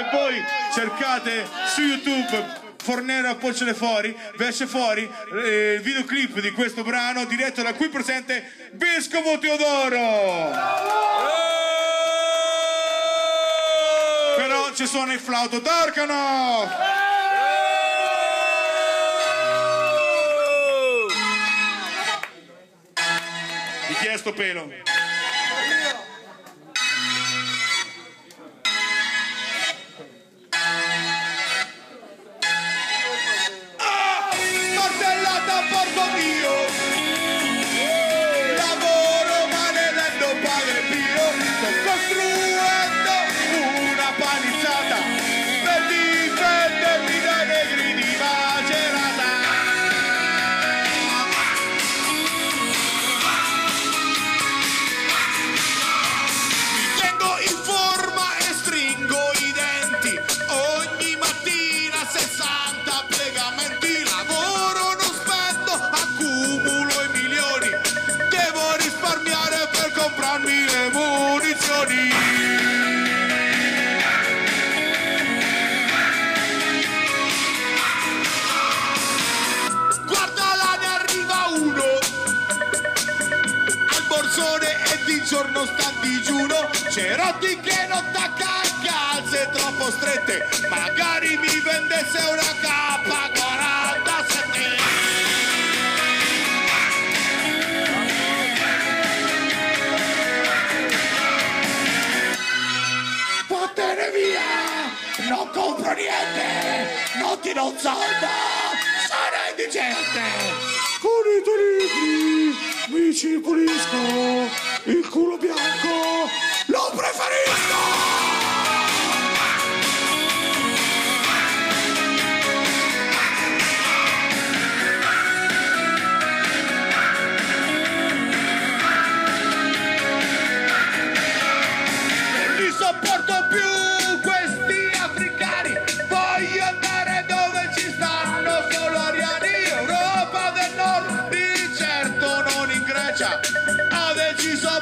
se voi cercate su YouTube Fornero a Porcele Fuori, vi esce fuori eh, il videoclip di questo brano diretto da qui presente Vescovo Teodoro. Però ci suona il flauto d'Arcano. Di chi è sto pelo? Giorno sta digiuno. C'è Rotti che non tacca calze troppo strette. Magari mi vendesse una K47 non compro niente non ti do un soldo sono indigente con i tuoi libri mi ci pulisco il culo bianco lo preferisco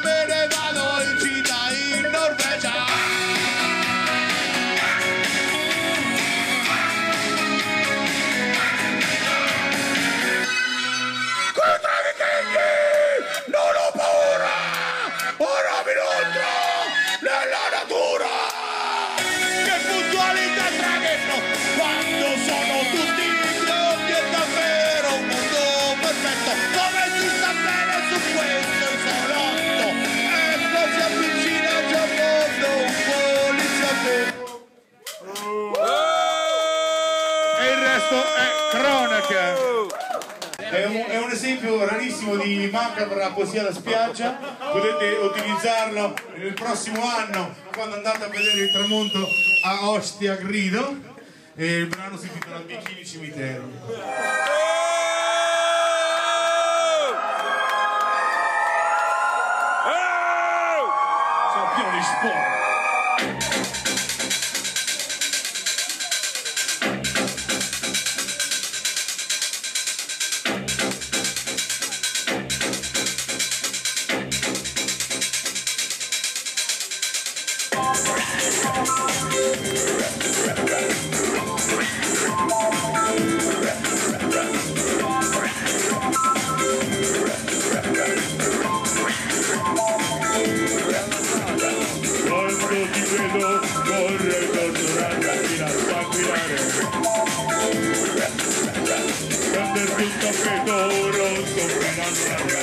Amen. Macabra poesia da spiaggia, potete utilizzarlo nel prossimo anno quando andate a vedere il tramonto a Ostia Grido. E il brano si intitola Bikini Cimitero. Sono pieno di sport. Quando ti vedo corre tornare a sanguinare Prenderti un tappeto rosso fino all'aria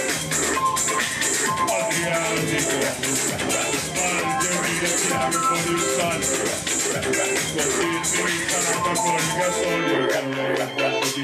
Adriatico Spargermi le chiavi con il sangue Così mi insalata con il gasolio Con lei quanto ti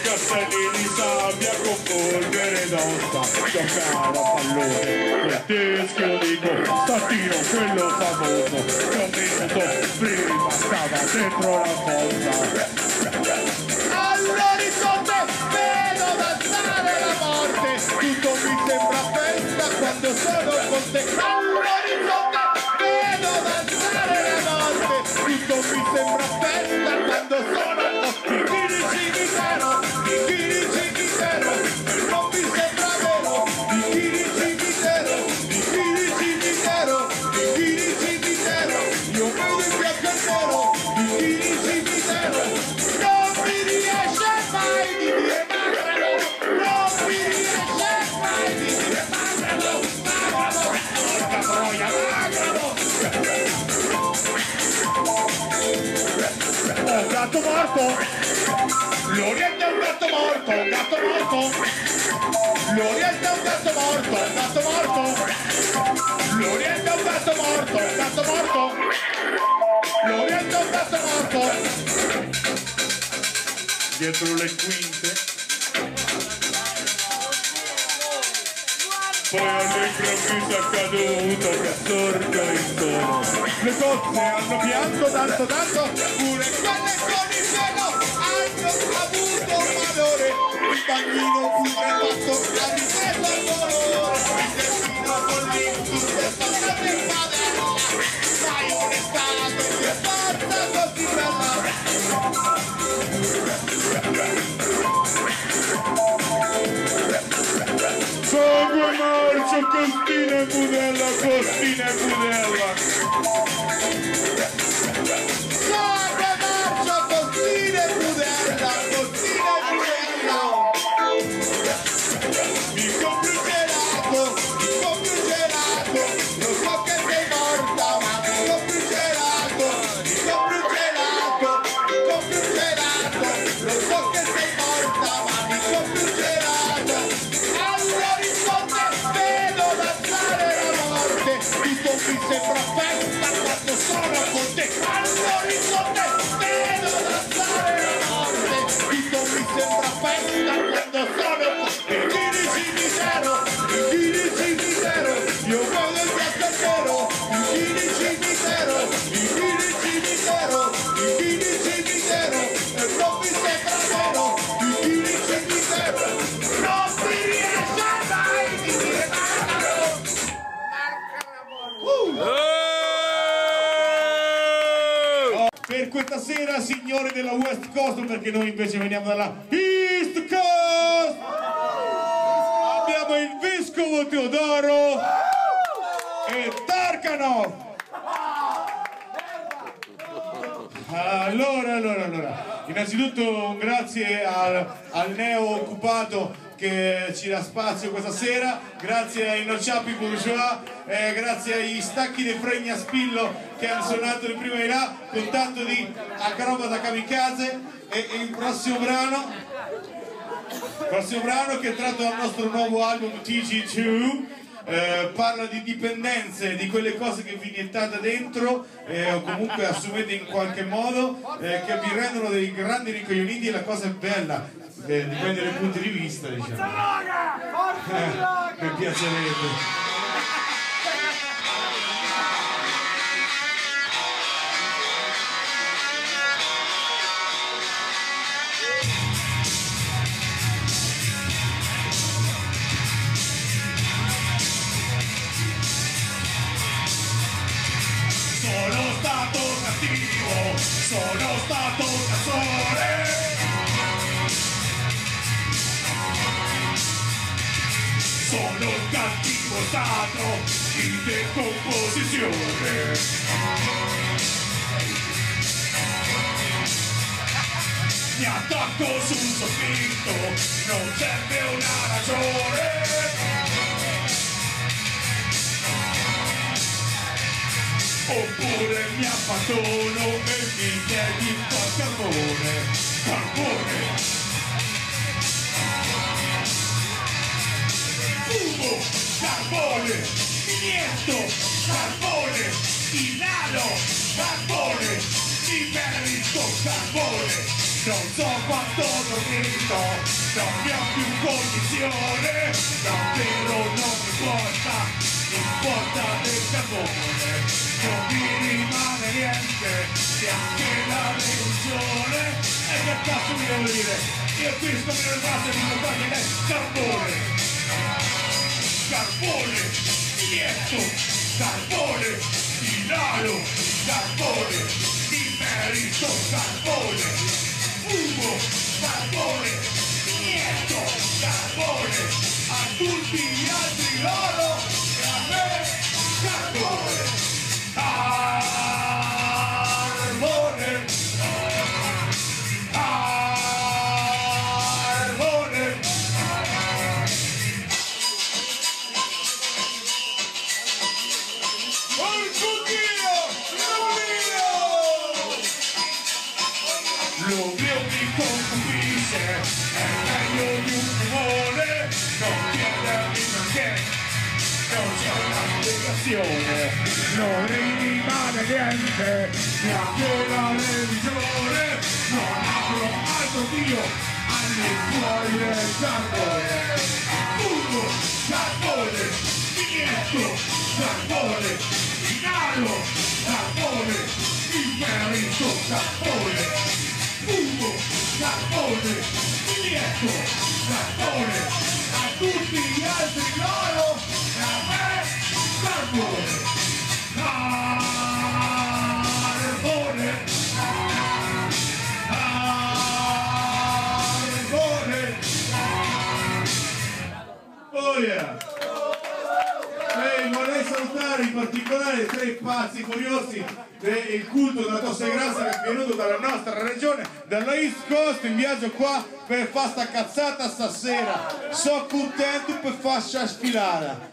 i castelli di sabbia con polvere d'ossa Giocare a pallone quel teschio dico Statino quello famoso Che un minuto prima stava dentro la fossa All'orizzonte vedo danzare la morte Tutto mi sembra festa quando sono con te gatto morto. L'Oriente è un gatto morto, gatto morto. L'Oriente è un gatto morto, gatto morto. L'Oriente è un gatto morto, gatto morto. L'Oriente è un gatto morto. Dietro le quinte caduto che sorga intorno Le pianto tanto tanto Pure fu fatto a ripeto al dolore Il in bella Sangue marcio, costina e budella, costina e budella. Sangue marcio, costina e budella, costina e budella. Mi compri della West Coast, perché noi invece veniamo dalla East Coast, abbiamo il Vescovo Teodoro e Tarkanov. Allora, allora, allora, innanzitutto grazie al, al neo occupato che ci dà spazio questa sera, grazie ai Nociapi Bourgeois, eh, grazie ai Stacchi de Fregna Spillo che hanno suonato di prima di là con tanto di acrobata kamikaze. E, e il prossimo brano, il prossimo brano che è tratto dal nostro nuovo album TG2 eh, parla di dipendenze, di quelle cose che vi iniettate dentro eh, o comunque assumete in qualche modo eh, che vi rendono dei grandi ricoglioniti e la cosa è bella, eh, dipende dai punti di vista diciamo. Eh, mi piacerebbe. Sono stato cattivo, sono stato cazzone. Sono il cattivo stato in decomposizione. Mi attacco sul soffitto, non serve una ragione. Oppure mi abbandono e mi chiedi un po' carbone, carbone. Carbone, inietto, carbone, inalo, carbone, mi merito carbone. Non so quanto dormito, non ne ho più cognizione, davvero non mi importa, importa del carbone, non mi rimane niente, neanche la religione, e che cazzo mi devo dire? Io qui sto nel vaso e dico qua che carbone, inietto, carbone, inalo, carbone, mi merito carbone, fumo, carbone, inietto, carbone, a tutti gli nazione non rimane niente neanche la religione. Non apro altro Dio anni fuori del carbone Furbo, carbone, Inietto, carbone, Inalo, carbone, Imperito, carbone Furbo, carbone, Inietto, carbone a tutti in particolare tre pazzi curiosi del culto della Tosse Grassa che è venuto dalla nostra regione, dalla East Coast, in viaggio qua per fare sta cazzata stasera. Sono contento per farci sfilare.